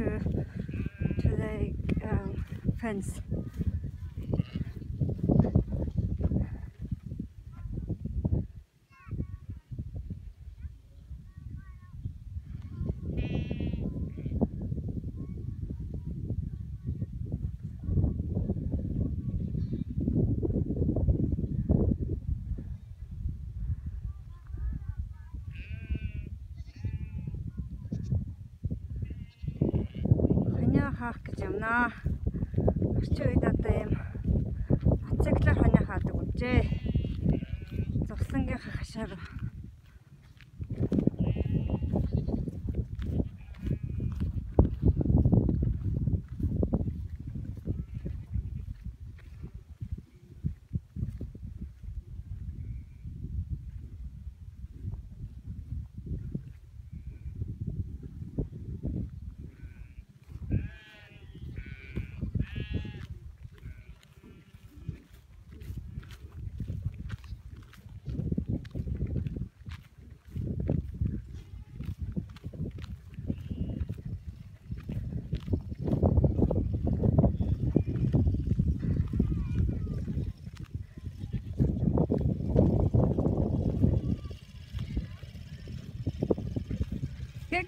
to to the um, fence. Хаах гэж явнаа. Орчин үед одоо юм ацаглаар ханиа хаадаг үжээ. Зовлонгийнхаа хашаар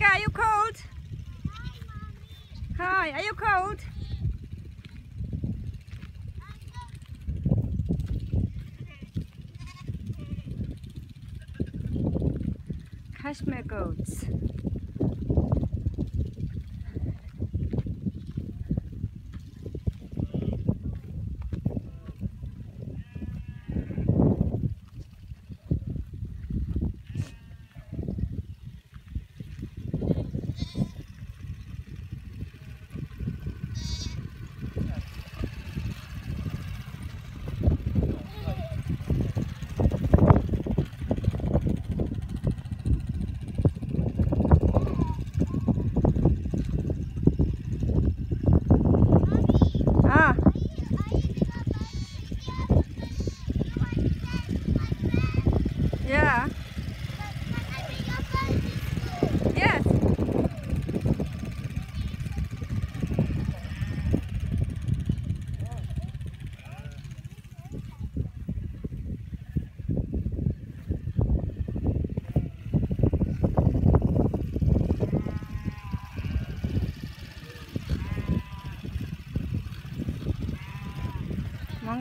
Are you cold? Hi, are you cold? Cashmere goats.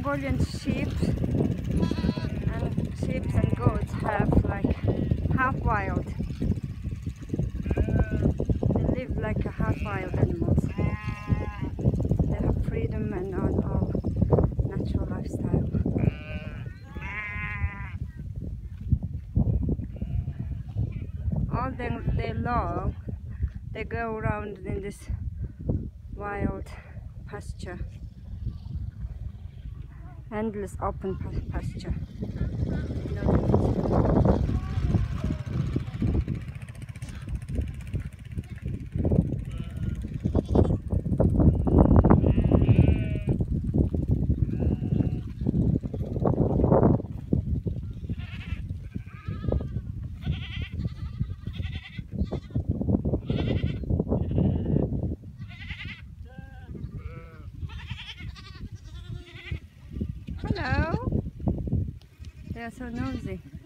Mongolian sheep and sheep and goats have like half wild. They live like a half wild animals. They have freedom and all, all natural lifestyle. All day long, they go around in this wild pasture endless open pa- pasture. Hello. They are so nosy.